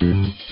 Mm-hmm.